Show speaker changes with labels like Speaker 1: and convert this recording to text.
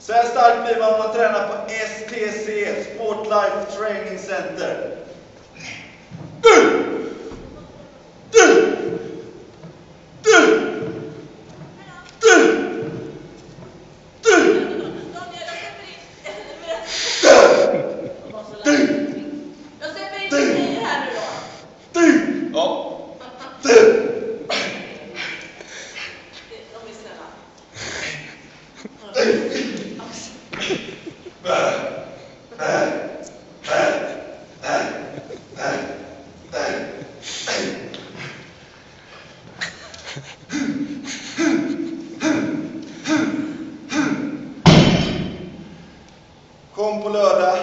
Speaker 1: Så här stark blir man om man tränar på STC, Sport Life Training Center. Kom på lördag.